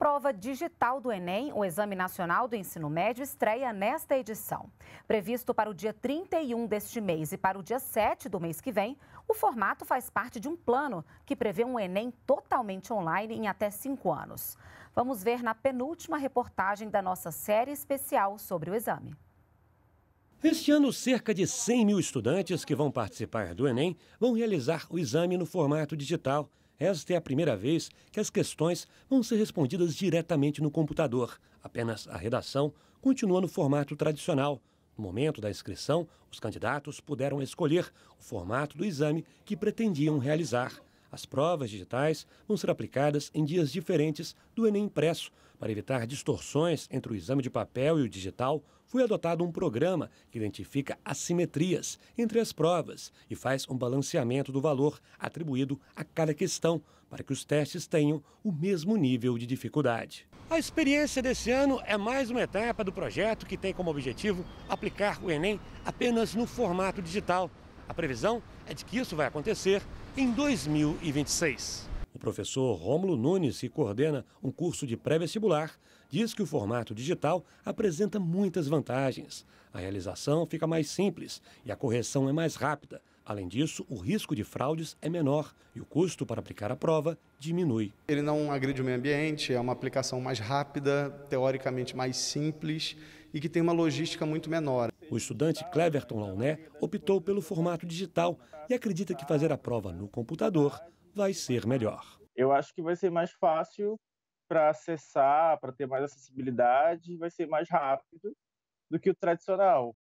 prova digital do Enem, o Exame Nacional do Ensino Médio, estreia nesta edição. Previsto para o dia 31 deste mês e para o dia 7 do mês que vem, o formato faz parte de um plano que prevê um Enem totalmente online em até cinco anos. Vamos ver na penúltima reportagem da nossa série especial sobre o exame. Este ano, cerca de 100 mil estudantes que vão participar do Enem vão realizar o exame no formato digital. Esta é a primeira vez que as questões vão ser respondidas diretamente no computador. Apenas a redação continua no formato tradicional. No momento da inscrição, os candidatos puderam escolher o formato do exame que pretendiam realizar. As provas digitais vão ser aplicadas em dias diferentes do Enem impresso. Para evitar distorções entre o exame de papel e o digital, foi adotado um programa que identifica assimetrias entre as provas e faz um balanceamento do valor atribuído a cada questão, para que os testes tenham o mesmo nível de dificuldade. A experiência desse ano é mais uma etapa do projeto que tem como objetivo aplicar o Enem apenas no formato digital. A previsão é de que isso vai acontecer em 2026. O professor Rômulo Nunes, que coordena um curso de pré-vestibular, diz que o formato digital apresenta muitas vantagens. A realização fica mais simples e a correção é mais rápida. Além disso, o risco de fraudes é menor e o custo para aplicar a prova diminui. Ele não agride o meio ambiente, é uma aplicação mais rápida, teoricamente mais simples e que tem uma logística muito menor. O estudante Cleverton Launé optou pelo formato digital e acredita que fazer a prova no computador vai ser melhor. Eu acho que vai ser mais fácil para acessar, para ter mais acessibilidade, vai ser mais rápido do que o tradicional.